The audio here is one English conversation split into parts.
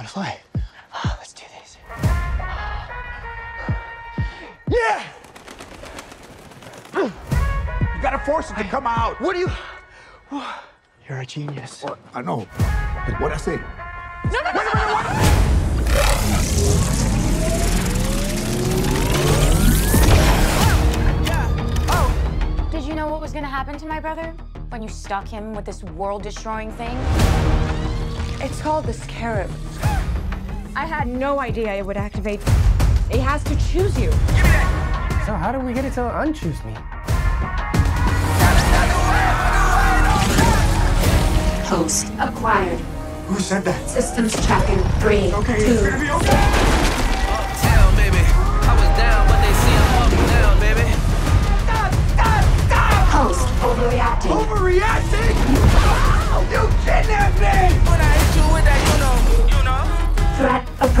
fly. Oh, let's do this. Yeah! You gotta force it to come out. What do you. You're a genius. What? I know. Like what I say? No, no, no, wait, no, wait, wait, Did you know what was gonna happen to my brother when you stuck him with this world-destroying thing? It's called the scarab. I had no idea it would activate. It has to choose you. So how do we get it to unchoose me? Host acquired. Who said that? Systems tracking three, Okay, two,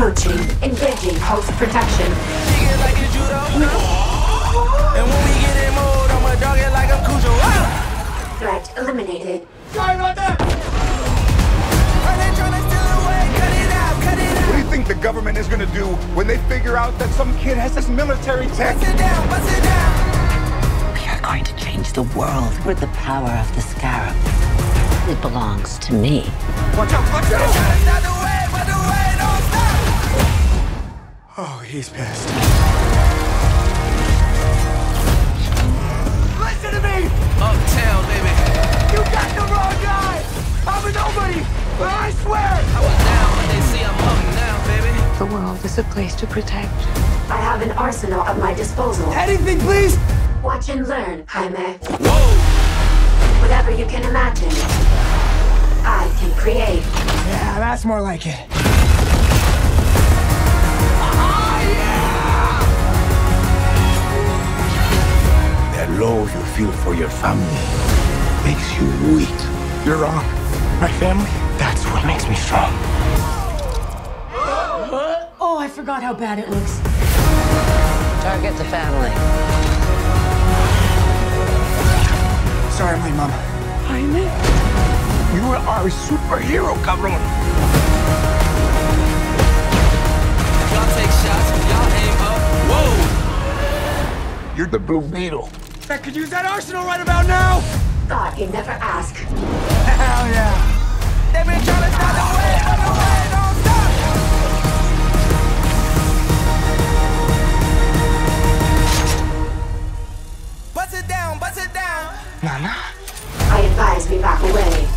approaching. Engaging host protection. Like. And when we get in mode, I'ma dog it like I'm Cujo. Ah! Threat eliminated. Sorry about that. Are they tryna steal away? Cut it out, cut it What do you think the government is gonna do when they figure out that some kid has this military tech? Bust it down, bust it down. We are going to change the world with the power of the scarab. It belongs to me. Watch out, watch out! Oh, he's pissed. Listen to me! Uptown, baby. You got the wrong guy! I'm a nobody! but I swear! I was down, but they see I'm up now, baby. The world is a place to protect. I have an arsenal at my disposal. Anything, please! Watch and learn, Jaime. Whoa. Whatever you can imagine, I can create. Yeah, that's more like it. You for your family makes you weak. You're wrong. My family, that's what makes me strong. Oh, I forgot how bad it looks. Target the family. Sorry, my mom. You are a superhero, cabron. Y'all take shots, y'all aim up. Whoa. You're the Blue Beetle. I could use that arsenal right about now. God, you never ask. Hell yeah. They been tryna stop the way, but the way don't stop. Bust it down, bust it down. Nana? I advise we back away.